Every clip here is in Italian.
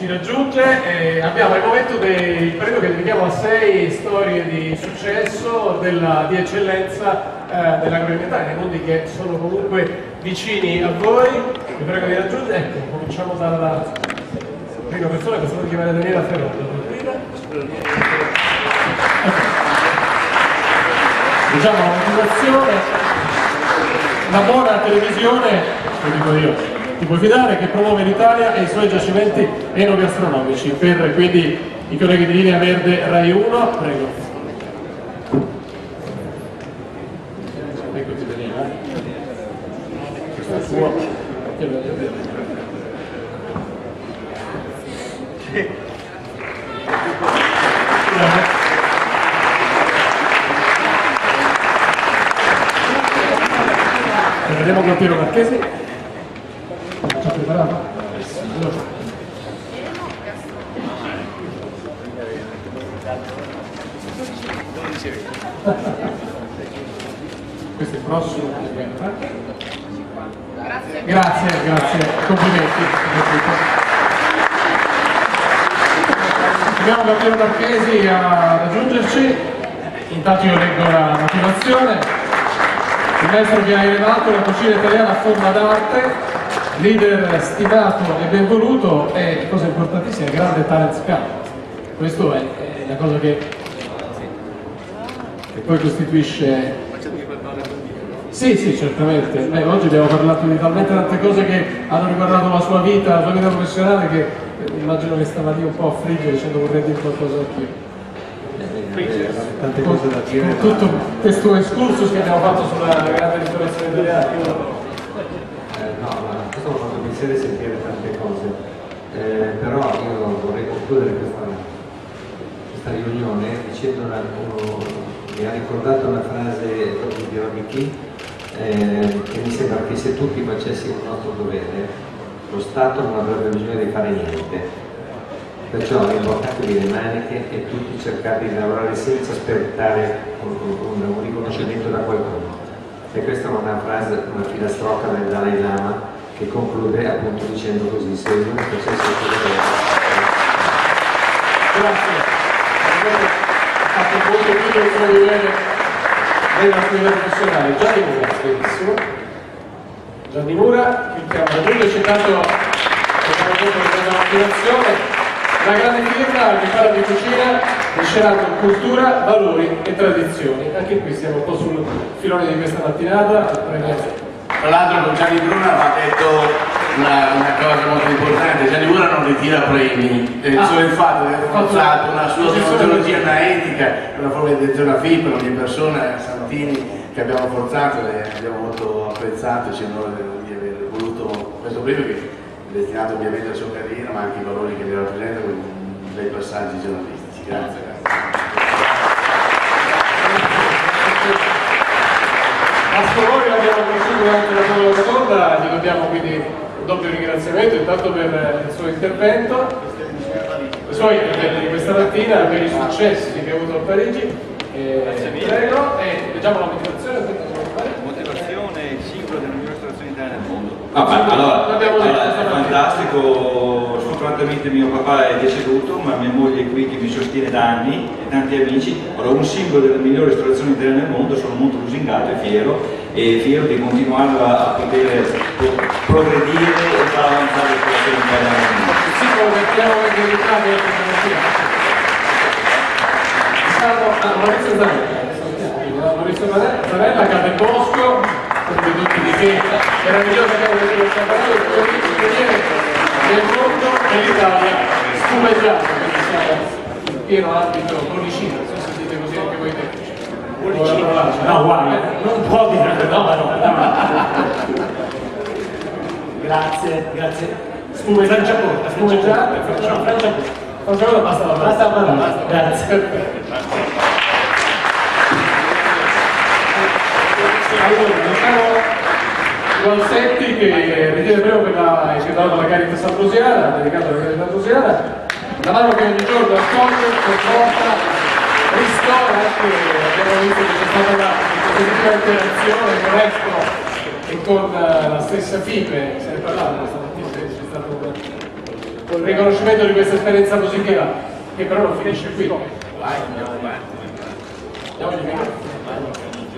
ci raggiunge e abbiamo il momento del premio che dedichiamo a sei storie di successo, della, di eccellenza eh, dell'agroalimentare, nei mondi che sono comunque vicini a voi. Vi prego di raggiungere. Ecco, cominciamo dalla prima persona che sono di chiamare Daniela Ferraro. Diciamo la motivazione, la buona televisione, lo dico io, ti puoi fidare che promuove l'Italia e i suoi giacimenti enogastronomici. Per quindi i colleghi di Linea Verde Rai 1, prego. Eccoti Daniela. Questo è tuo. Che voglio vedere. Vedremo con Piero Marchesi. Allora. Questo è il prossimo. Grazie, grazie, complimenti. Abbiamo Gabriele Marchesi a raggiungerci, intanto io leggo la motivazione. Il maestro che ha elevato la cucina italiana a forma d'arte, leader stimato e benvoluto e, cosa importantissima, grande talent scout. Questo è, è la cosa che, che poi costituisce sì, sì, certamente. Beh, oggi abbiamo parlato di talmente tante cose che hanno riguardato la sua vita, la sua vita professionale, che eh, immagino che stava lì un po' a friggere dicendo vorrei dire qualcosa anch'io. Tante cose da dire. Con tutto questo excursus che abbiamo fatto sulla grande ristorazione italiana. Piacere sentire tante cose. Eh, però io vorrei concludere questa, questa riunione dicendo una, uno, mi ha ricordato una frase proprio di King eh, che mi sembra che se tutti facessimo il nostro dovere, lo Stato non avrebbe bisogno di fare niente. Perciò rimboccatevi le maniche e tutti cercate di lavorare senza aspettare un, un, un riconoscimento da qualcuno. E questa è una frase, una filastrocca del Dalai Lama che conclude appunto dicendo così, se il suo dovere. Grazie. Avete fatto molto più del suo dovere nella sua vita professionale. Gianni Mura, benissimo. Gianni Mura, intanto abbiamo detto che questa motivazione la grande filiera che parla di cucina miscelando cultura, valori e tradizioni. Anche qui siamo un po' sul filone di questa mattinata. Prego. Tra l'altro con Gianni Bruna va detto una, una cosa molto importante, Gianni Bruna non ritira premi, eh, Ah. solo il fatto aver Fatto- forzato una sua deontologia, una etica, una forma di attenzione a FIP, ogni persona, Santini, che abbiamo forzato e abbiamo molto apprezzato, ci onore di aver voluto questo premio che è destinato ovviamente alla sua carriera, ma anche i valori che vi rappresenta con dei passaggi giornalistici. Grazie. A L'abbiamo conosciuto durante la sua rotonda, gli dobbiamo quindi un doppio ringraziamento intanto per il suo intervento, i suoi interventi di questa mattina, per i successi che ha avuto a Parigi. Eh, prego, e leggiamo la motivazione. Motivazione simbolo della migliore situazione italiana del mondo. Ah, Vabbè, allora, allora, fantastico, sfortunatamente mio papà è deceduto, ma mia moglie è qui che mi sostiene da anni e tanti amici. Allora, un simbolo della migliore ristorazione italiana del mondo, sono molto lusingato e fiero e fiero di continuare a, poter pro- progredire e far avanzare la ristorazione italiana del mondo. Sì, come mettiamo in verità che questa mattina. Salvo, ah, Maurizio Zanella, Maurizio Zanella, Capebosco, come tutti di che meravigliosa casa di quello che ha parlato, il pioniere del mondo dell'Italia spumeggiato, quindi siamo pieno ambito bollicino, non so se dite così anche voi tecnici. No, guarda, non può dire, no, ma no. Grazie, grazie. Spumeggiato, spumeggiato, facciamo, facciamo. Facciamo basta la Basta la parola, grazie. Allora, diciamo Gualsetti che ritiene primo che dato la Caritas Ambrosiana, dedicato alla Caritas Ambrosiana, la mano che ogni giorno accoglie, conforta, ristora, anche abbiamo visto che c'è stata una positiva interazione con Expo e con eh, la stessa FIPE, se ne parlava c'è stato un il riconoscimento di questa esperienza positiva che però non finisce qui. Andiamo di più.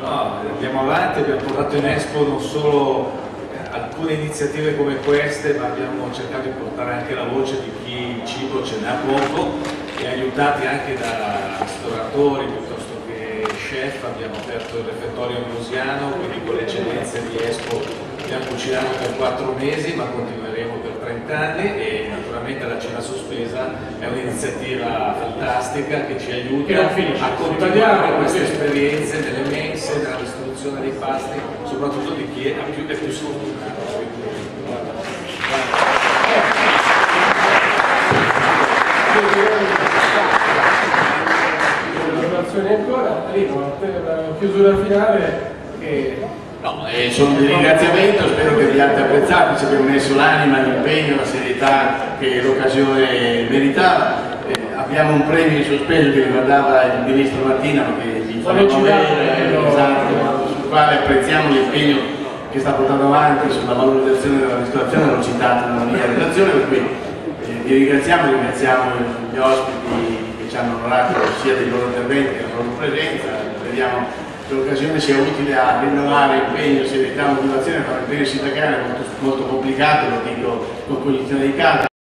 No, andiamo avanti, abbiamo portato in Expo non solo eh, alcune iniziative come queste, ma abbiamo cercato di portare anche la voce di chi il cibo ce n'ha poco e aiutati anche da ristoratori piuttosto che chef, abbiamo aperto il refettorio ambrosiano, quindi con le eccellenze di Expo abbiamo cucinato per 4 mesi ma continueremo per 30 anni e naturalmente la cena sospesa è un'iniziativa fantastica che ci aiuta a continuare queste esperienze nelle mense, nella distribuzione dei pasti, soprattutto di chi ha più e più sfortunato. Chiusura finale che No, eh, sono di ringraziamento, spero che abbiate apprezzato, ci abbiamo messo l'anima, l'impegno, la serietà che l'occasione meritava. Eh, abbiamo un premio in sospeso che riguardava il ministro Martina, ma che gli Sollecitato, avere, quello- esatto, sul quale apprezziamo l'impegno che sta portando avanti sulla valorizzazione della ristorazione, l'ho citato nella mia relazione, per cui eh, vi ringraziamo, ringraziamo gli ospiti che ci hanno onorato sia dei loro interventi che della loro presenza, speriamo l'occasione sia utile a rinnovare impegno, serietà, motivazione, fare impegno sindacale molto, molto complicato, lo dico con cognizione di causa.